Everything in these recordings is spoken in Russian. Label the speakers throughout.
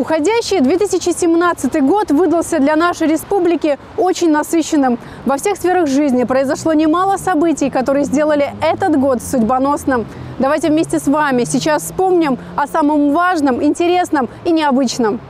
Speaker 1: Уходящий 2017 год выдался для нашей республики очень насыщенным. Во всех сферах жизни произошло немало событий, которые сделали этот год судьбоносным. Давайте вместе с вами сейчас вспомним о самом важном, интересном и необычном.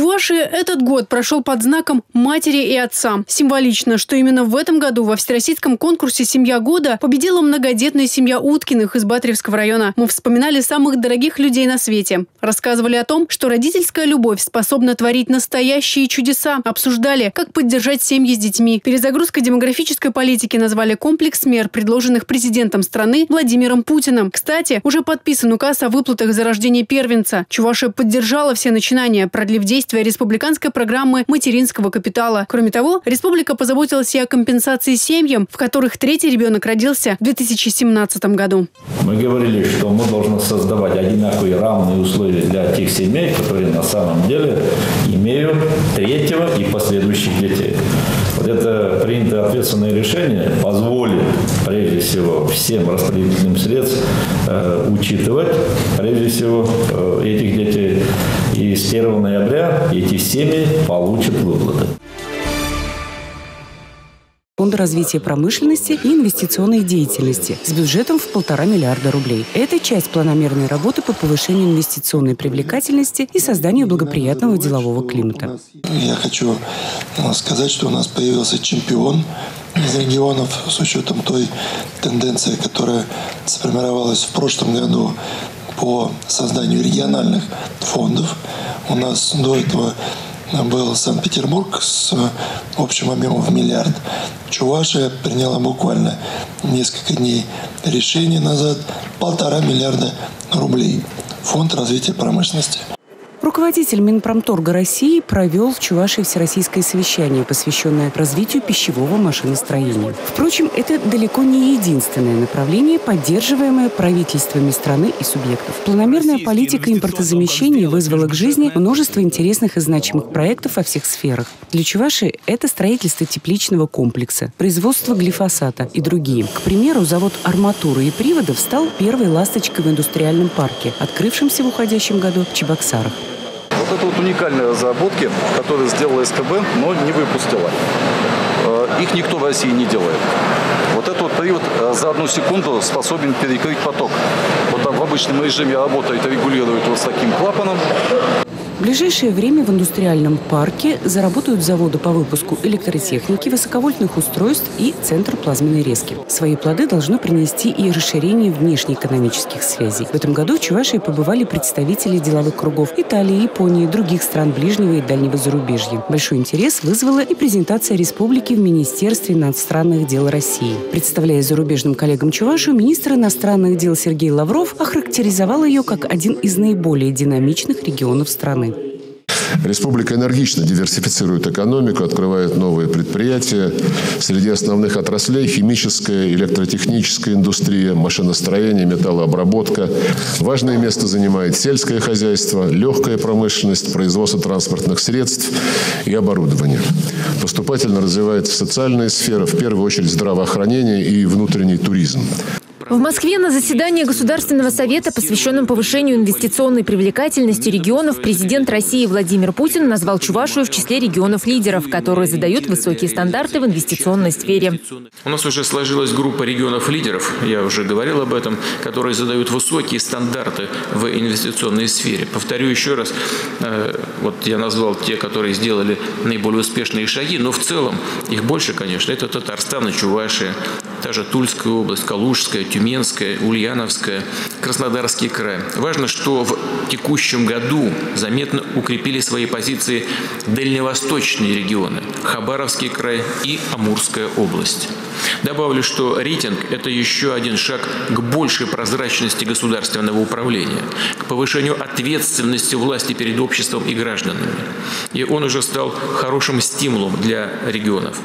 Speaker 1: Чувашии этот год прошел под знаком матери и отца. Символично, что именно в этом году во всероссийском конкурсе «Семья года» победила многодетная семья Уткиных из Батревского района. Мы вспоминали самых дорогих людей на свете. Рассказывали о том, что родительская любовь способна творить настоящие чудеса. Обсуждали, как поддержать семьи с детьми. Перезагрузкой демографической политики назвали комплекс мер, предложенных президентом страны Владимиром Путиным. Кстати, уже подписан указ о выплатах за рождение первенца. Чувашия поддержала все начинания, продлив действие действия республиканской программы материнского капитала. Кроме того, республика позаботилась и о компенсации семьям, в которых третий ребенок родился в 2017 году.
Speaker 2: Мы говорили, что мы должны создавать одинаковые равные условия для тех семей, которые на самом деле имеют третьего и последующих детей. Вот это принятое ответственное решение позволит, прежде всего, всем распределительным средств э, учитывать, прежде всего, э, этих детей. И с 1 ноября эти семьи получат выплаты.
Speaker 3: Фонда развития промышленности и инвестиционной деятельности с бюджетом в полтора миллиарда рублей. Это часть планомерной работы по повышению инвестиционной привлекательности и созданию благоприятного делового климата.
Speaker 4: Я хочу э, сказать, что у нас появился чемпион из регионов с учетом той тенденции, которая сформировалась в прошлом году по созданию региональных фондов. У нас до этого был Санкт-Петербург с общим объемом в миллиард. Чувашия приняла буквально несколько дней решение назад полтора миллиарда рублей. Фонд развития промышленности.
Speaker 3: Руководитель Минпромторга России провел в Чувашии всероссийское совещание, посвященное развитию пищевого машиностроения. Впрочем, это далеко не единственное направление, поддерживаемое правительствами страны и субъектов. Планомерная политика импортозамещения вызвала к жизни множество интересных и значимых проектов во всех сферах. Для Чувашии это строительство тепличного комплекса, производство глифосата и другие. К примеру, завод арматуры и приводов стал первой ласточкой в индустриальном парке, открывшемся в уходящем году в Чебоксарах.
Speaker 5: Вот это вот уникальные разработки, которые сделала СКБ, но не выпустила. Э, их никто в России не делает. Вот этот вот привод э, за одну секунду способен перекрыть поток. Вот в обычном режиме работает, регулирует вот с таким клапаном.
Speaker 3: В ближайшее время в индустриальном парке заработают заводы по выпуску электротехники, высоковольтных устройств и центр плазменной резки. Свои плоды должно принести и расширение внешнеэкономических связей. В этом году в Чувашии побывали представители деловых кругов Италии, Японии, других стран ближнего и дальнего зарубежья. Большой интерес вызвала и презентация республики в Министерстве иностранных дел России. Представляя зарубежным коллегам Чувашию, министр иностранных дел Сергей Лавров охарактеризовал ее как один из наиболее динамичных регионов страны.
Speaker 6: Республика энергично диверсифицирует экономику, открывает новые предприятия. Среди основных отраслей химическая, электротехническая индустрия, машиностроение, металлообработка. Важное место занимает сельское хозяйство, легкая промышленность, производство транспортных средств и оборудования. Поступательно развивается социальная сфера, в первую очередь здравоохранение и внутренний туризм.
Speaker 7: В Москве на заседании Государственного совета, посвященном повышению инвестиционной привлекательности регионов, президент России Владимир Путин назвал Чувашию в числе регионов-лидеров, которые задают высокие стандарты в инвестиционной сфере.
Speaker 8: У нас уже сложилась группа регионов-лидеров, я уже говорил об этом, которые задают высокие стандарты в инвестиционной сфере. Повторю еще раз, э, вот я назвал те, которые сделали наиболее успешные шаги, но в целом их больше, конечно, это Татарстан и Чувашия, та же Тульская область, Калужская, Тюменская, Ульяновская, Краснодарский край. Важно, что в текущем году заметно укрепили свои позиции дальневосточные регионы – Хабаровский край и Амурская область. Добавлю, что рейтинг – это еще один шаг к большей прозрачности государственного управления, к повышению ответственности власти перед обществом и гражданами. И он уже стал хорошим стимулом для регионов.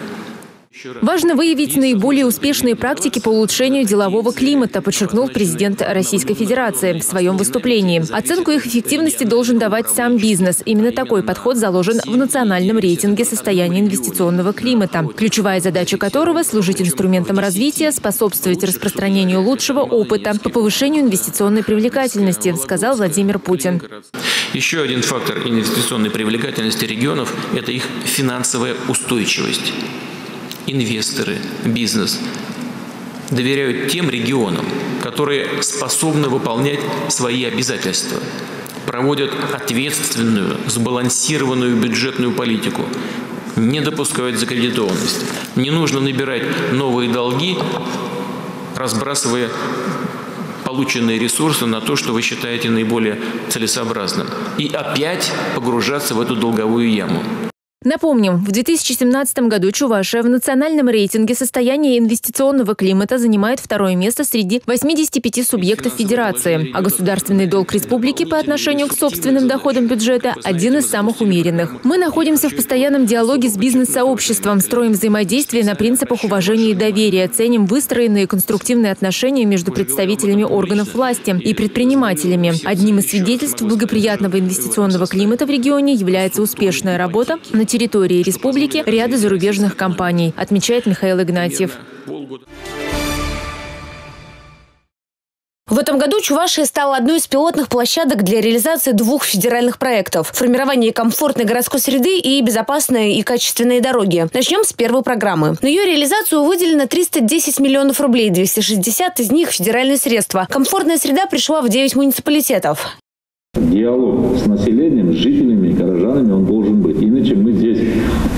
Speaker 7: Важно выявить наиболее успешные практики по улучшению делового климата, подчеркнул президент Российской Федерации в своем выступлении. Оценку их эффективности должен давать сам бизнес. Именно такой подход заложен в национальном рейтинге состояния инвестиционного климата, ключевая задача которого – служить инструментом развития, способствовать распространению лучшего опыта по повышению инвестиционной привлекательности, сказал Владимир Путин.
Speaker 8: Еще один фактор инвестиционной привлекательности регионов – это их финансовая устойчивость инвесторы, бизнес доверяют тем регионам, которые способны выполнять свои обязательства, проводят ответственную, сбалансированную бюджетную политику, не допускают закредитованности. Не нужно набирать новые долги, разбрасывая полученные ресурсы на то, что вы считаете наиболее целесообразным. И опять погружаться в эту долговую яму.
Speaker 7: Напомним, в 2017 году Чувашия в национальном рейтинге состояния инвестиционного климата занимает второе место среди 85 субъектов Федерации, а государственный долг республики по отношению к собственным доходам бюджета один из самых умеренных. Мы находимся в постоянном диалоге с бизнес-сообществом, строим взаимодействие на принципах уважения и доверия, ценим выстроенные конструктивные отношения между представителями органов власти и предпринимателями. Одним из свидетельств благоприятного инвестиционного климата в регионе является успешная работа на территории республики ряда зарубежных компаний, отмечает Михаил Игнатьев.
Speaker 9: В этом году Чувашия стала одной из пилотных площадок для реализации двух федеральных проектов – формирование комфортной городской среды и безопасные и качественные дороги. Начнем с первой программы. На ее реализацию выделено 310 миллионов рублей, 260 из них – федеральные средства. Комфортная среда пришла в 9 муниципалитетов.
Speaker 2: Диалог с населением, с жителями, горожанами он должен быть. Иначе мы здесь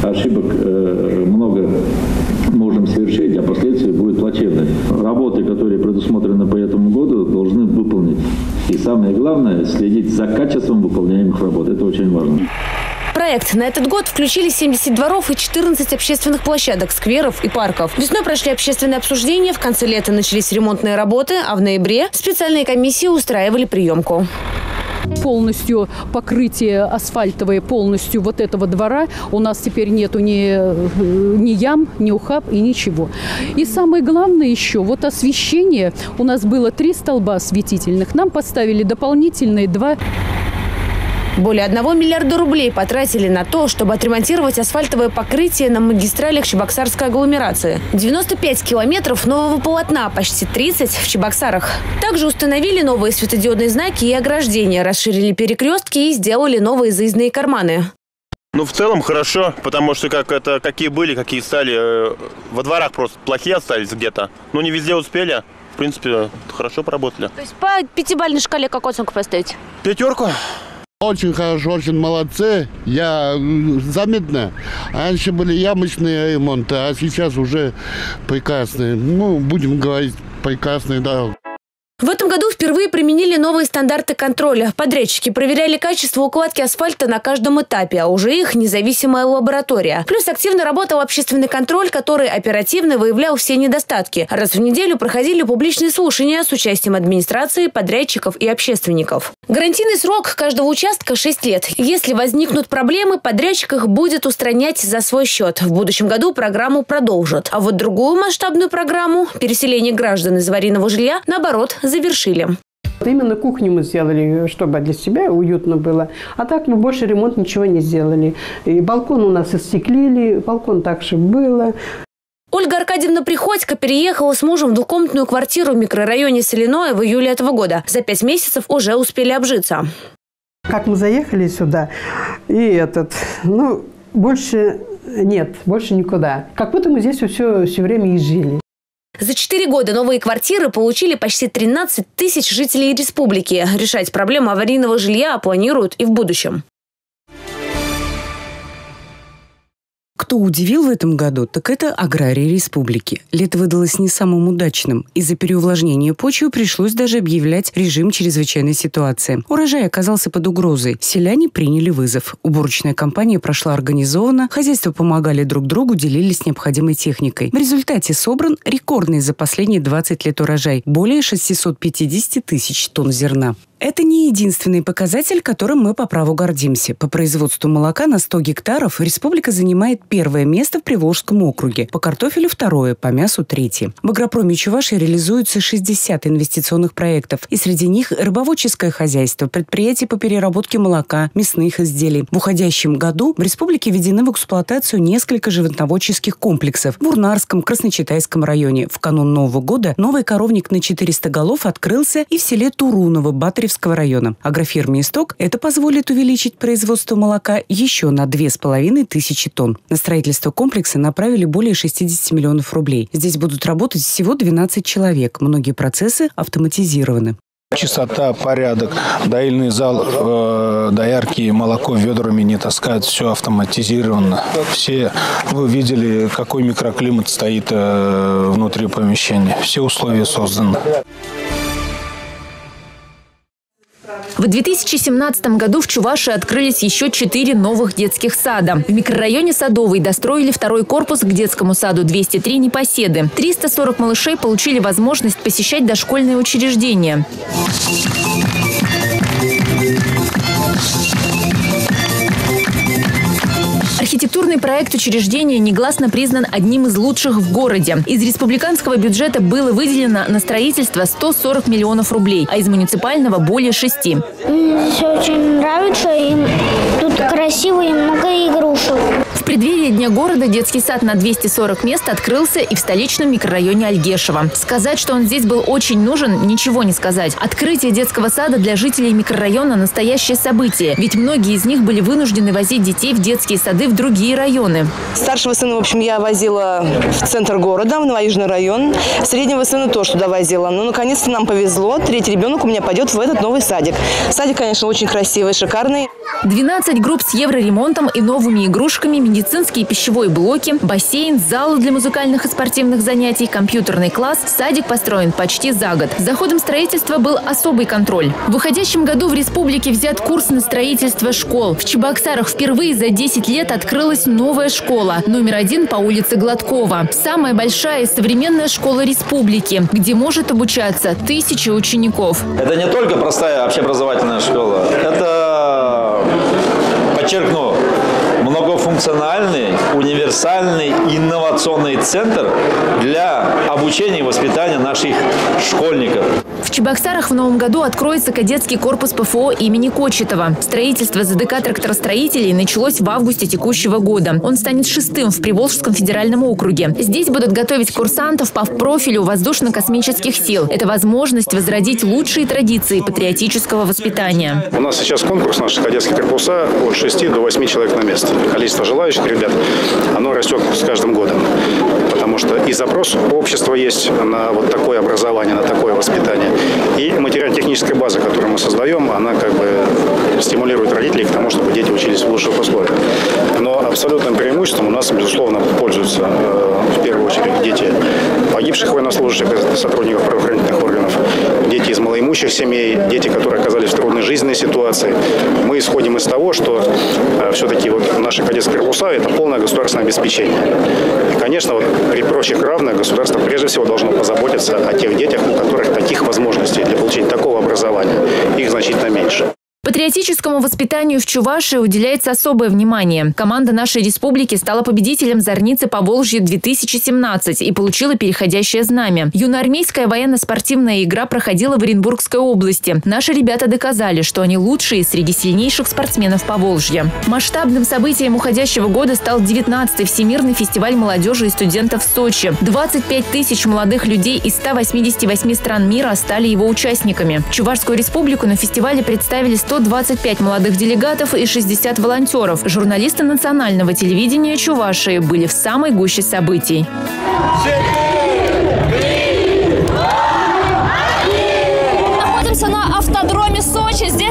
Speaker 2: ошибок э, много можем совершить, а последствия будут плачевные. Работы, которые предусмотрены по этому году, должны выполнить. И самое главное, следить за качеством выполняемых работ. Это очень важно.
Speaker 9: проект на этот год включили 70 дворов и 14 общественных площадок, скверов и парков. Весной прошли общественные обсуждения, в конце лета начались ремонтные работы, а в ноябре специальные комиссии устраивали приемку
Speaker 10: полностью покрытие асфальтовое полностью вот этого двора. У нас теперь нету ни, ни ям, ни ухаб и ничего. И самое главное еще, вот освещение. У нас было три столба осветительных. Нам поставили дополнительные два.
Speaker 9: Более 1 миллиарда рублей потратили на то, чтобы отремонтировать асфальтовое покрытие на магистралях Чебоксарской агломерации. 95 километров нового полотна, почти 30 в Чебоксарах. Также установили новые светодиодные знаки и ограждения, расширили перекрестки и сделали новые заездные карманы.
Speaker 11: Ну, в целом хорошо, потому что как это, какие были, какие стали. Э, во дворах просто плохие остались где-то. Ну, не везде успели. В принципе, хорошо поработали.
Speaker 9: То есть по пятибалльной шкале как оценку поставить?
Speaker 11: Пятерку.
Speaker 12: Очень хорошо, очень молодцы. Я заметно. Раньше были ямочные ремонты, а сейчас уже прекрасные. Ну, будем говорить, прекрасные, да.
Speaker 9: В этом году впервые применили новые стандарты контроля. Подрядчики проверяли качество укладки асфальта на каждом этапе, а уже их независимая лаборатория. Плюс активно работал общественный контроль, который оперативно выявлял все недостатки. Раз в неделю проходили публичные слушания с участием администрации, подрядчиков и общественников. Гарантийный срок каждого участка 6 лет. Если возникнут проблемы, подрядчик их будет устранять за свой счет. В будущем году программу продолжат. А вот другую масштабную программу – переселение граждан из аварийного жилья, наоборот, завершили.
Speaker 13: Именно кухню мы сделали, чтобы для себя уютно было. А так мы больше ремонт ничего не сделали. И балкон у нас истеклили, балкон также было.
Speaker 9: Ольга Аркадьевна Приходько переехала с мужем в двухкомнатную квартиру в микрорайоне Соляное в июле этого года. За пять месяцев уже успели обжиться.
Speaker 13: Как мы заехали сюда, и этот, ну, больше нет, больше никуда. Как будто мы здесь все, все время и жили.
Speaker 9: За четыре года новые квартиры получили почти 13 тысяч жителей республики. Решать проблему аварийного жилья планируют и в будущем.
Speaker 3: Кто удивил в этом году, так это аграрии республики. Лето выдалось не самым удачным. Из-за переувлажнения почвы пришлось даже объявлять режим чрезвычайной ситуации. Урожай оказался под угрозой. Селяне приняли вызов. Уборочная кампания прошла организованно, хозяйства помогали друг другу, делились необходимой техникой. В результате собран рекордный за последние 20 лет урожай – более 650 тысяч тонн зерна. Это не единственный показатель, которым мы по праву гордимся. По производству молока на 100 гектаров республика занимает первое место в Приволжском округе, по картофелю второе, по мясу третье. В агропроме Чувашии реализуются 60 инвестиционных проектов, и среди них рыбоводческое хозяйство, предприятия по переработке молока, мясных изделий. В уходящем году в республике введены в эксплуатацию несколько животноводческих комплексов в Бурнарском, Красночитайском районе. В канун Нового года новый коровник на 400 голов открылся и в селе Туруново Батри Дмитриевского района. Агрофирме «Исток» это позволит увеличить производство молока еще на 2500 тонн. На строительство комплекса направили более 60 миллионов рублей. Здесь будут работать всего 12 человек. Многие процессы автоматизированы.
Speaker 14: Чистота, порядок, доильный зал, э, доярки молоко ведрами не таскают, все автоматизировано. Все вы видели, какой микроклимат стоит э, внутри помещения. Все условия созданы.
Speaker 7: В 2017 году в Чувашии открылись еще четыре новых детских сада. В микрорайоне Садовый достроили второй корпус к детскому саду 203 непоседы. 340 малышей получили возможность посещать дошкольные учреждения. Архитектурный проект учреждения негласно признан одним из лучших в городе. Из республиканского бюджета было выделено на строительство 140 миллионов рублей, а из муниципального более 6.
Speaker 15: Мне здесь очень нравится, и тут красиво и много игрушек.
Speaker 7: Преддверии Дня города детский сад на 240 мест открылся и в столичном микрорайоне Альгешево. Сказать, что он здесь был очень нужен, ничего не сказать. Открытие детского сада для жителей микрорайона – настоящее событие, ведь многие из них были вынуждены возить детей в детские сады в другие районы.
Speaker 16: Старшего сына, в общем, я возила в центр города, в Новоюжный район. Среднего сына тоже туда возила. Но, наконец-то, нам повезло. Третий ребенок у меня пойдет в этот новый садик. Садик, конечно, очень красивый, шикарный.
Speaker 7: 12 групп с евроремонтом и новыми игрушками, медицинские и пищевой блоки, бассейн, залы для музыкальных и спортивных занятий, компьютерный класс. Садик построен почти за год. За ходом строительства был особый контроль. В уходящем году в республике взят курс на строительство школ. В Чебоксарах впервые за 10 лет открылась новая школа, номер один по улице Гладкова. Самая большая и современная школа республики, где может обучаться тысячи учеников.
Speaker 17: Это не только простая общеобразовательная школа, это, подчеркну, многофункциональный, универсальный, инновационный центр для обучения и воспитания наших школьников.
Speaker 7: В Чебоксарах в новом году откроется кадетский корпус ПФО имени Кочетова. Строительство ЗДК тракторостроителей началось в августе текущего года. Он станет шестым в Приволжском федеральном округе. Здесь будут готовить курсантов по профилю воздушно-космических сил. Это возможность возродить лучшие традиции патриотического воспитания.
Speaker 18: У нас сейчас конкурс наших кадетских корпуса от 6 до 8 человек на место. Количество желающих ребят, оно растет с каждым годом. Потому что и запрос общества есть на вот такое образование, на такое воспитание. И материально-техническая база, которую мы создаем, она как бы стимулирует родителей к тому, чтобы дети учились в лучших условиях. Но абсолютным преимуществом у нас, безусловно, пользуются э, в первую очередь дети погибших военнослужащих, сотрудников правоохранительных органов, дети из малоимущих семей, дети, которые оказались в трудной жизненной ситуации. Мы исходим из того, что э, все-таки вот наши кадетские корпуса – это полное государственное обеспечение. И, конечно, вот при прочих равных государство прежде всего должно позаботиться о тех детях, у которых таких возможностей для получения такого образования, их значительно меньше.
Speaker 7: Патриотическому воспитанию в Чувашии уделяется особое внимание. Команда нашей республики стала победителем Зорницы по Волжье 2017 и получила переходящее знамя. Юноармейская военно-спортивная игра проходила в Оренбургской области. Наши ребята доказали, что они лучшие среди сильнейших спортсменов по Волжье. Масштабным событием уходящего года стал 19-й Всемирный фестиваль молодежи и студентов в Сочи. 25 тысяч молодых людей из 188 стран мира стали его участниками. Чувашскую республику на фестивале представили 100 125 молодых делегатов и 60 волонтеров. Журналисты национального телевидения Чувашии были в самой гуще событий.
Speaker 19: Находимся на автодроме Сочи. Здесь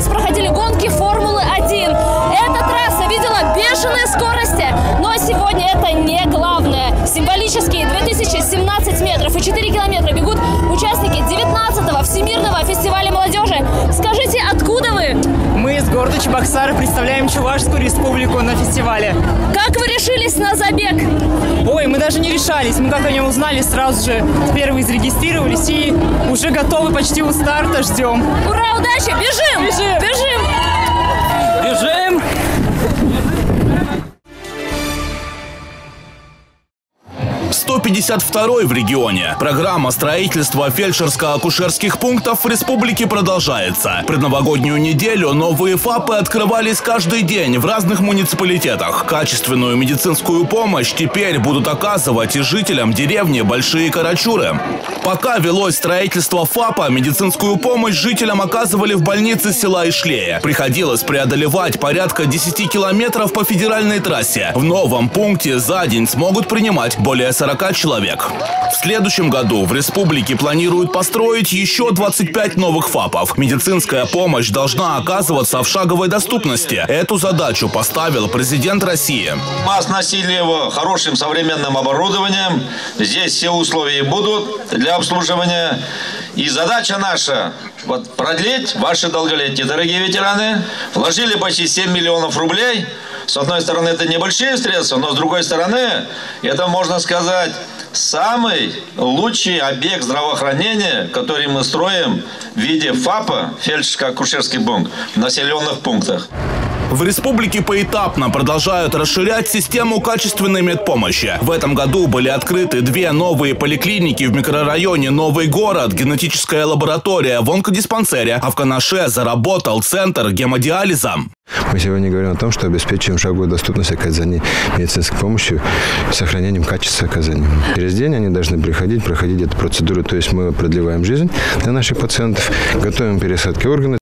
Speaker 20: города Чебоксары представляем Чувашскую республику на фестивале.
Speaker 19: Как вы решились на забег?
Speaker 20: Ой, мы
Speaker 21: даже не решались. Мы как о нем узнали, сразу же первые зарегистрировались и уже готовы почти у старта, ждем.
Speaker 22: Ура, удачи! Бежим!
Speaker 21: Бежим!
Speaker 22: Бежим!
Speaker 21: Бежим!
Speaker 23: 152 в регионе. Программа строительства фельдшерско-акушерских пунктов в республике продолжается. Предновогоднюю неделю новые ФАПы открывались каждый день в разных муниципалитетах. Качественную медицинскую помощь теперь будут оказывать и жителям деревни Большие Карачуры. Пока велось строительство ФАПа, медицинскую помощь жителям оказывали в больнице села Ишлея. Приходилось преодолевать порядка 10 километров по федеральной трассе. В новом пункте за день смогут принимать более 40 человек. В следующем году в республике планируют построить еще 25 новых ФАПов. Медицинская помощь должна оказываться в шаговой доступности. Эту задачу поставил президент России.
Speaker 17: Мы оснастили его хорошим современным оборудованием. Здесь все условия будут для обслуживания. И задача наша вот, продлить ваше долголетие, дорогие ветераны. Вложили почти 7 миллионов рублей. С одной стороны, это небольшие средства, но с другой стороны, это, можно сказать, самый лучший объект здравоохранения, который мы строим в виде ФАПа, фельдшерско-акушерский пункт, в населенных пунктах.
Speaker 23: В республике поэтапно продолжают расширять систему качественной медпомощи. В этом году были открыты две новые поликлиники в микрорайоне Новый город, генетическая лаборатория в онкодиспансере, а в Канаше заработал центр гемодиализа.
Speaker 24: Мы сегодня говорим о том, что обеспечиваем шаговую доступность оказания медицинской помощи, сохранением качества оказания. Через день они должны приходить, проходить эту процедуру, то есть мы продлеваем жизнь для наших пациентов, готовим пересадки органов.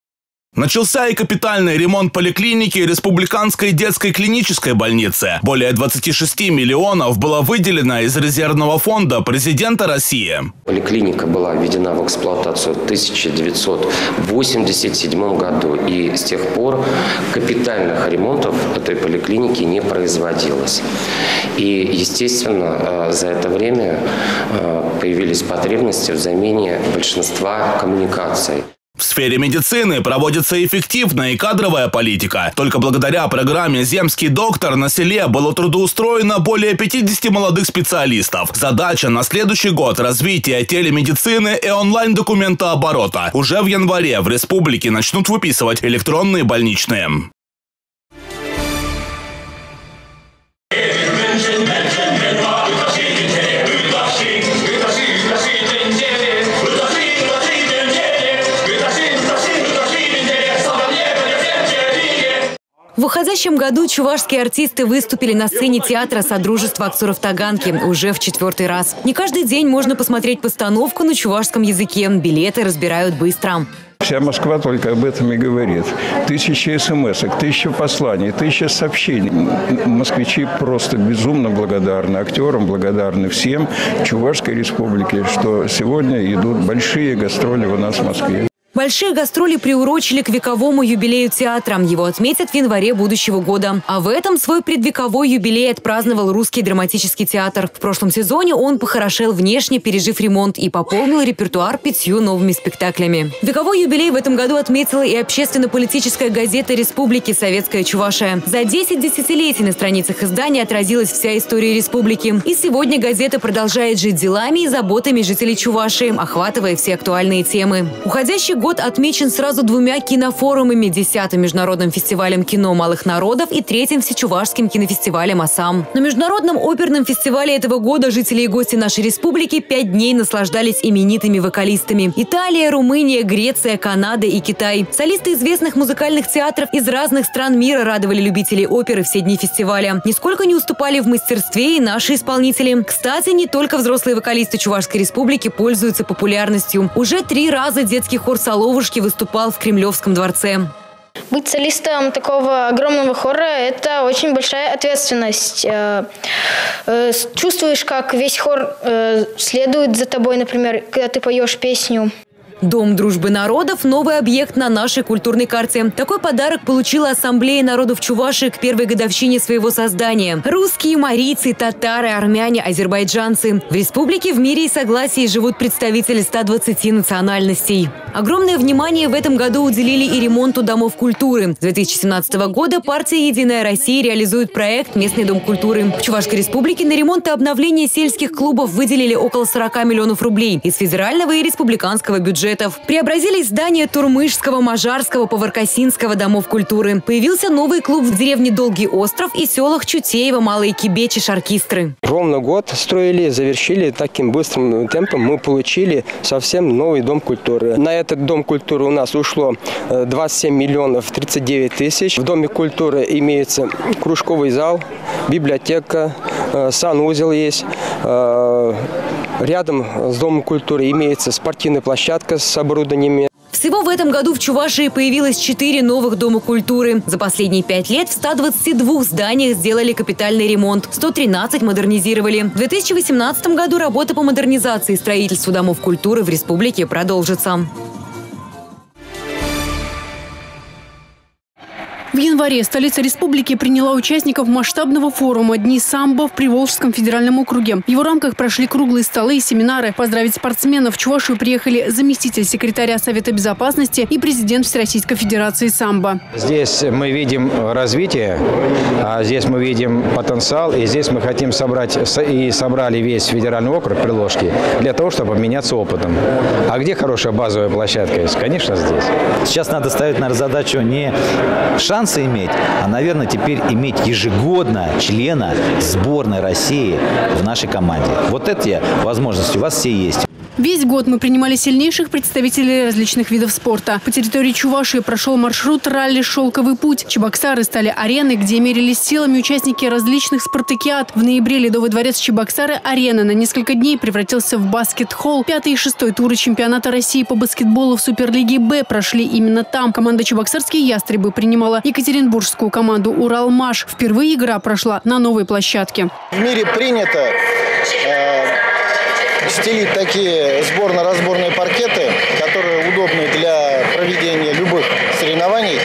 Speaker 23: Начался и капитальный ремонт поликлиники Республиканской детской клинической больницы. Более 26 миллионов было выделено из резервного фонда президента России.
Speaker 25: Поликлиника была введена в эксплуатацию в 1987 году. И с тех пор капитальных ремонтов этой поликлиники не производилось. И, естественно, э, за это время э, появились потребности в замене большинства коммуникаций.
Speaker 23: В сфере медицины проводится эффективная и кадровая политика. Только благодаря программе «Земский доктор» на селе было трудоустроено более 50 молодых специалистов. Задача на следующий год – развитие телемедицины и онлайн-документооборота. Уже в январе в республике начнут выписывать электронные больничные.
Speaker 26: В выходящем году чувашские артисты выступили на сцене театра Содружества актеров Таганки уже в четвертый раз. Не каждый день можно посмотреть постановку на чувашском языке. Билеты разбирают быстро.
Speaker 27: Вся Москва только об этом и говорит. Тысячи смс тысяча посланий, тысяча сообщений. Москвичи просто безумно благодарны актерам, благодарны всем Чувашской республике, что сегодня идут большие гастроли у нас в Москве.
Speaker 26: Большие гастроли приурочили к вековому юбилею театра. Его отметят в январе будущего года. А в этом свой предвековой юбилей отпраздновал Русский драматический театр. В прошлом сезоне он похорошел внешне, пережив ремонт, и пополнил репертуар пятью новыми спектаклями. Вековой юбилей в этом году отметила и общественно-политическая газета Республики Советская Чувашия. За 10 десятилетий на страницах издания отразилась вся история республики. И сегодня газета продолжает жить делами и заботами жителей Чувашии, охватывая все актуальные темы. Уходящий год отмечен сразу двумя кинофорумами – 10-м международным фестивалем кино малых народов и третьим всечувашским кинофестивалем «Асам». На международном оперном фестивале этого года жители и гости нашей республики пять дней наслаждались именитыми вокалистами. Италия, Румыния, Греция, Канада и Китай. Солисты известных музыкальных театров из разных стран мира радовали любителей оперы все дни фестиваля. Нисколько не уступали в мастерстве и наши исполнители. Кстати, не только взрослые вокалисты Чувашской республики пользуются популярностью. Уже три раза детский хор Соловушки выступал в Кремлевском дворце.
Speaker 28: Быть солистом такого огромного хора – это очень большая ответственность. Э, э, чувствуешь, как весь хор э, следует за тобой, например, когда ты поешь песню.
Speaker 26: Дом дружбы народов – новый объект на нашей культурной карте. Такой подарок получила Ассамблея народов Чувашии к первой годовщине своего создания. Русские, марийцы, татары, армяне, азербайджанцы. В республике в мире и согласии живут представители 120 национальностей. Огромное внимание в этом году уделили и ремонту домов культуры. С 2017 года партия «Единая Россия» реализует проект «Местный дом культуры». В Чувашской республике на ремонт и обновление сельских клубов выделили около 40 миллионов рублей из федерального и республиканского бюджета бюджетов. Преобразились здания Турмышского, Мажарского, Поваркосинского домов культуры. Появился новый клуб в деревне Долгий остров и селах Чутеева, Малые Кибечи, Шаркистры.
Speaker 21: Ровно год строили, завершили таким быстрым темпом. Мы получили совсем новый дом культуры. На этот дом культуры у нас ушло 27 э, миллионов 39 тысяч. В доме культуры имеется кружковый зал, библиотека, э, санузел есть, э, Рядом с Домом культуры имеется спортивная площадка с оборудованиями.
Speaker 26: Всего в этом году в Чувашии появилось 4 новых Дома культуры. За последние 5 лет в 122 зданиях сделали капитальный ремонт, 113 модернизировали. В 2018 году работа по модернизации и строительству домов культуры в республике продолжится.
Speaker 1: В январе столица республики приняла участников масштабного форума «Дни самбо» в Приволжском федеральном округе. В его рамках прошли круглые столы и семинары. Поздравить спортсменов в Чувашию приехали заместитель секретаря Совета безопасности и президент Всероссийской Федерации самбо.
Speaker 29: Здесь мы видим развитие, а здесь мы видим потенциал, и здесь мы хотим собрать и собрали весь федеральный округ Приложки для того, чтобы обменяться опытом. А где хорошая базовая площадка есть? Конечно, здесь.
Speaker 30: Сейчас надо ставить, наверное, задачу не шанс шансы иметь, а, наверное, теперь иметь ежегодно члена сборной России в нашей команде. Вот эти возможности у вас все есть.
Speaker 1: Весь год мы принимали сильнейших представителей различных видов спорта. По территории Чувашии прошел маршрут ралли «Шелковый путь». Чебоксары стали ареной, где мерились силами участники различных спартакиад. В ноябре Ледовый дворец Чебоксары-арена на несколько дней превратился в баскет-холл. Пятый и шестой туры чемпионата России по баскетболу в Суперлиге «Б» прошли именно там. Команда «Чебоксарские ястребы» принимала екатеринбургскую команду «Уралмаш». Впервые игра прошла на новой площадке.
Speaker 31: В мире принято э, стелить такие сборно-разборные паркеты, которые удобны для проведения любых соревнований.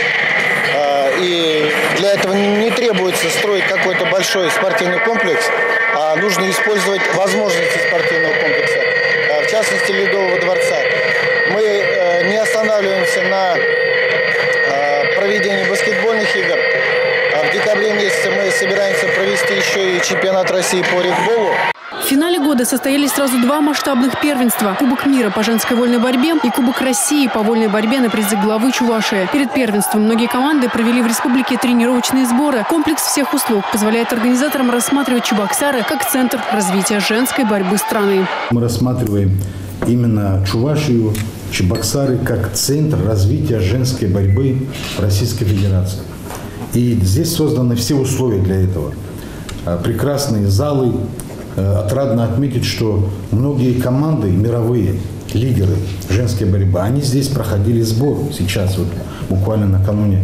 Speaker 31: А, и для этого не требуется строить какой-то большой спортивный комплекс, а нужно использовать возможности спортивного комплекса, а, в частности Ледового дворца. Мы э, не останавливаемся на а, проведении баскетбольных игр. В декабре месяце мы собираемся провести еще и чемпионат России по регболу.
Speaker 1: В финале года состоялись сразу два масштабных первенства. Кубок мира по женской вольной борьбе и Кубок России по вольной борьбе на призы главы Чувашии. Перед первенством многие команды провели в республике тренировочные сборы. Комплекс всех услуг позволяет организаторам рассматривать Чебоксары как центр развития женской борьбы страны.
Speaker 32: Мы рассматриваем именно Чувашию, Чебоксары как центр развития женской борьбы Российской Федерации. И здесь созданы все условия для этого. Прекрасные залы, отрадно отметить, что многие команды мировые, лидеры женской борьбы, они здесь проходили сбор сейчас, вот буквально накануне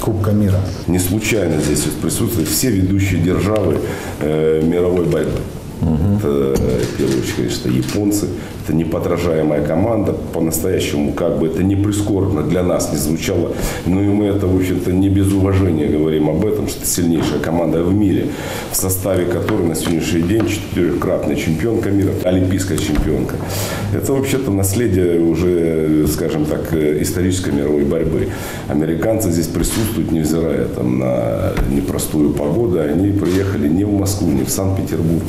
Speaker 32: Кубка мира.
Speaker 33: Не случайно здесь присутствуют все ведущие державы э, мировой борьбы. Угу. Это, в первую очередь, конечно, японцы. Это неподражаемая команда. По-настоящему, как бы это не прискорбно для нас не звучало. Но и мы это, в общем-то, не без уважения говорим об этом, что это сильнейшая команда в мире, в составе которой на сегодняшний день четырехкратная чемпионка мира, олимпийская чемпионка. Это вообще-то наследие уже, скажем так, исторической мировой борьбы. Американцы здесь присутствуют, невзирая там, на непростую погоду. Они приехали не в Москву, не в Санкт-Петербург,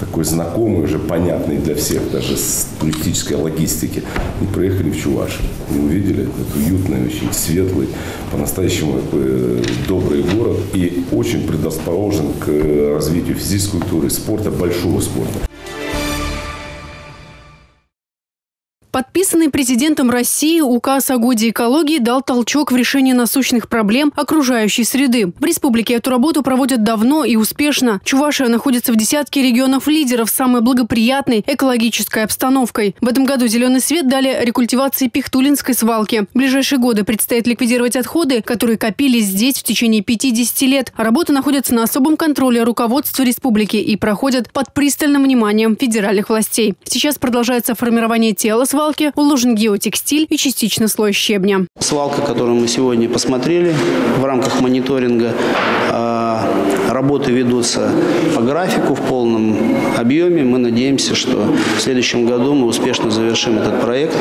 Speaker 33: такой знакомый, уже понятный для всех, даже с туристической логистики. Мы приехали в Чувашию и увидели этот уютный, очень светлый, по-настоящему э, добрый город и очень предрасположен к развитию физической культуры, спорта, большого спорта.
Speaker 1: Подписанный президентом России указ о годе экологии дал толчок в решении насущных проблем окружающей среды. В республике эту работу проводят давно и успешно. Чувашия находится в десятке регионов лидеров с самой благоприятной экологической обстановкой. В этом году зеленый свет дали рекультивации Пихтулинской свалки. В ближайшие годы предстоит ликвидировать отходы, которые копились здесь в течение 50 лет. Работы находятся на особом контроле руководства республики и проходят под пристальным вниманием федеральных властей. Сейчас продолжается формирование тела свалки свалке уложен геотекстиль и частично слой щебня.
Speaker 34: Свалка, которую мы сегодня посмотрели в рамках мониторинга, а, работы ведутся по графику в полном объеме. Мы надеемся, что в следующем году мы успешно завершим этот проект.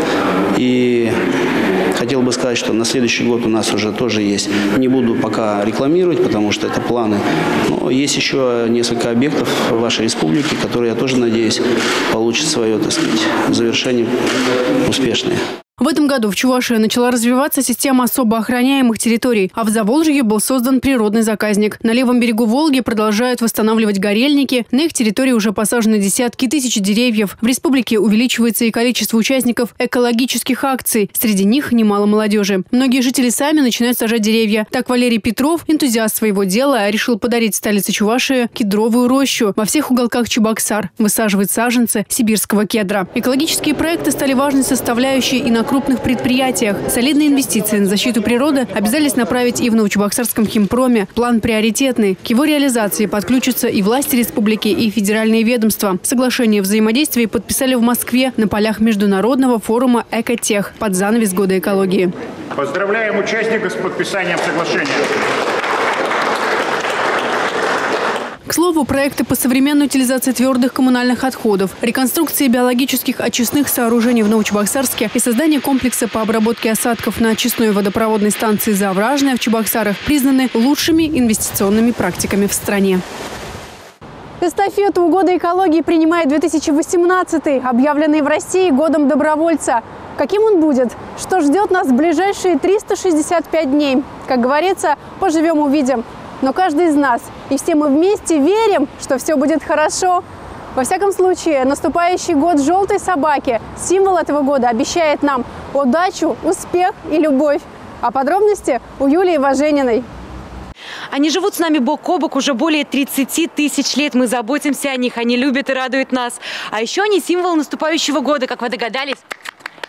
Speaker 34: И хотел бы сказать, что на следующий год у нас уже тоже есть. Не буду пока рекламировать, потому что это планы. Но есть еще несколько объектов в вашей республике, которые, я тоже надеюсь, получат свое, так сказать, завершение успешное.
Speaker 1: В этом году в Чувашии начала развиваться система особо охраняемых территорий, а в Заволжье был создан природный заказник. На левом берегу Волги продолжают восстанавливать горельники. На их территории уже посажены десятки тысяч деревьев. В республике увеличивается и количество участников экологических акций. Среди них немало молодежи. Многие жители сами начинают сажать деревья. Так Валерий Петров, энтузиаст своего дела, решил подарить столице Чувашии кедровую рощу во всех уголках Чебоксар. Высаживать саженцы сибирского кедра. Экологические проекты стали важной составляющей и на крупных предприятиях. Солидные инвестиции на защиту природы обязались направить и в Новочебоксарском химпроме. План приоритетный. К его реализации подключатся и власти республики, и федеральные ведомства. Соглашение взаимодействия подписали в Москве на полях Международного форума «Экотех» под занавес Года экологии.
Speaker 35: Поздравляем участников с подписанием соглашения.
Speaker 1: К слову, проекты по современной утилизации твердых коммунальных отходов, реконструкции биологических очистных сооружений в Новочебоксарске и создание комплекса по обработке осадков на очистной водопроводной станции «Завражная» в Чебоксарах признаны лучшими инвестиционными практиками в стране. Эстафету года экологии принимает 2018 объявленный в России годом добровольца. Каким он будет? Что ждет нас в ближайшие 365 дней? Как говорится, поживем увидим но каждый из нас. И все мы вместе верим, что все будет хорошо. Во всяком случае, наступающий год желтой собаки, символ этого года, обещает нам удачу, успех и любовь. А подробности у Юлии Важениной.
Speaker 26: Они живут с нами бок о бок уже более 30 тысяч лет. Мы заботимся о них, они любят и радуют нас. А еще они символ наступающего года, как вы догадались.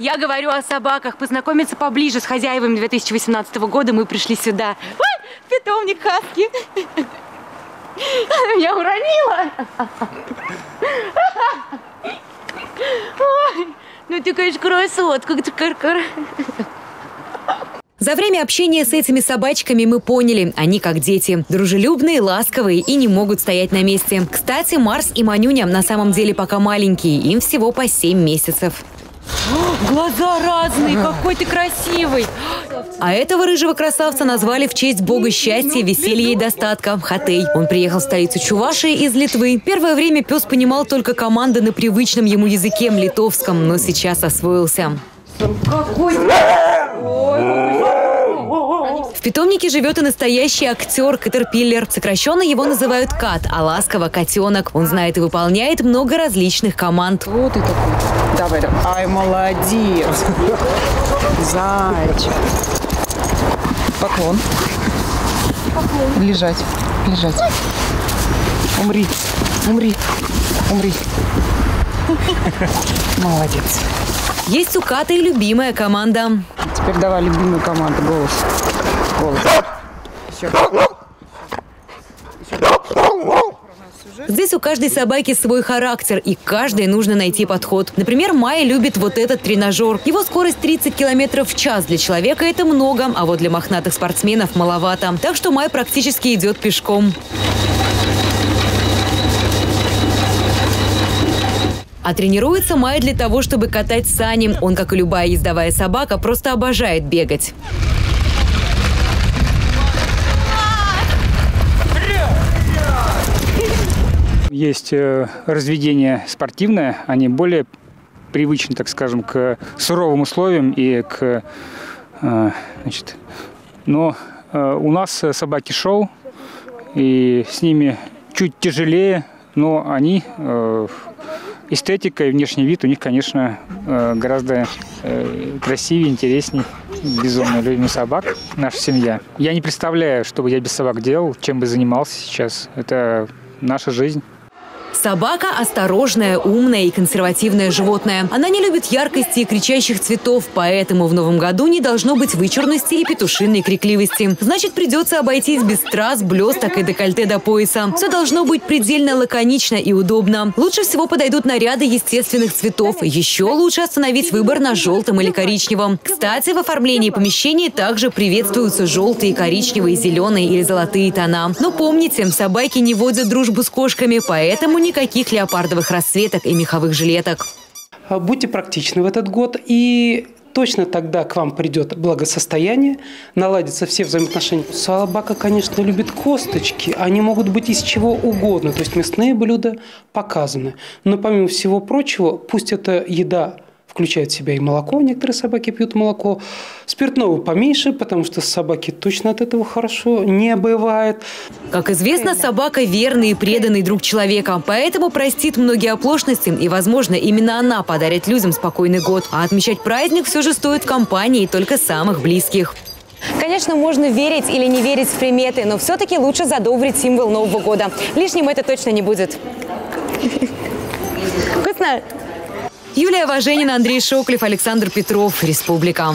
Speaker 26: Я говорю о собаках. Познакомиться поближе с хозяевами 2018 года мы пришли сюда. Ой, питомник Хаски. Я уронила. Ой, ну ты, конечно, красотка. За время общения с этими собачками мы поняли, они как дети. Дружелюбные, ласковые и не могут стоять на месте. Кстати, Марс и Манюня на самом деле пока маленькие, им всего по 7 месяцев. Глаза разные, какой ты красивый. А этого рыжего красавца назвали в честь бога счастья, веселья и достатка – Хатей. Он приехал в столицу Чувашии из Литвы. Первое время пес понимал только команды на привычном ему языке – литовском, но сейчас освоился. Какой в питомнике живет и настоящий актер Катерпиллер. Сокращенно его называют Кат, а ласково котенок. Он знает и выполняет много различных команд.
Speaker 36: Вот и такой. Давай, давай. Ай, молодец. Зайчик. Поклон. Поклон. Лежать. Лежать. Умри. Умри. Умри. Молодец.
Speaker 26: Есть у Каты и любимая команда.
Speaker 36: Теперь давай любимую команду голос.
Speaker 26: Здесь у каждой собаки свой характер, и каждой нужно найти подход. Например, Майя любит вот этот тренажер. Его скорость 30 км в час. Для человека это много, а вот для мохнатых спортсменов маловато. Так что Майя практически идет пешком. А тренируется Майя для того, чтобы катать сани. Он, как и любая ездовая собака, просто обожает бегать.
Speaker 37: Есть э, разведение спортивное, они более привычны, так скажем, к суровым условиям и к... Э, значит, но э, у нас собаки шоу, и с ними чуть тяжелее, но они эстетика и внешний вид у них, конечно, гораздо красивее, интереснее. Безумно любим собак, наша семья. Я не представляю, что бы я без собак делал, чем бы занимался сейчас. Это наша жизнь.
Speaker 26: Собака – осторожное, умное и консервативное животное. Она не любит яркости и кричащих цветов, поэтому в новом году не должно быть вычурности и петушиной крикливости. Значит, придется обойтись без страз, блесток и декольте до пояса. Все должно быть предельно лаконично и удобно. Лучше всего подойдут наряды естественных цветов. Еще лучше остановить выбор на желтом или коричневом. Кстати, в оформлении помещений также приветствуются желтые, коричневые, зеленые или золотые тона. Но помните, собаки не водят дружбу с кошками, поэтому никаких леопардовых расцветок и меховых жилеток.
Speaker 38: А, будьте практичны в этот год и точно тогда к вам придет благосостояние, наладятся все взаимоотношения. Собака, конечно, любит косточки, они могут быть из чего угодно, то есть мясные блюда показаны. Но помимо всего прочего, пусть это еда включает в себя и молоко. Некоторые собаки пьют молоко. Спиртного поменьше, потому что собаки точно от этого хорошо не бывает.
Speaker 26: Как известно, собака верный и преданный друг человека. Поэтому простит многие оплошности. И, возможно, именно она подарит людям спокойный год. А отмечать праздник все же стоит в компании только самых близких.
Speaker 39: Конечно, можно верить или не верить в приметы, но все-таки лучше задобрить символ Нового года. Лишним это точно не будет. Вкусно?
Speaker 26: Юлия Важенина, Андрей Шоклев, Александр Петров. Республика.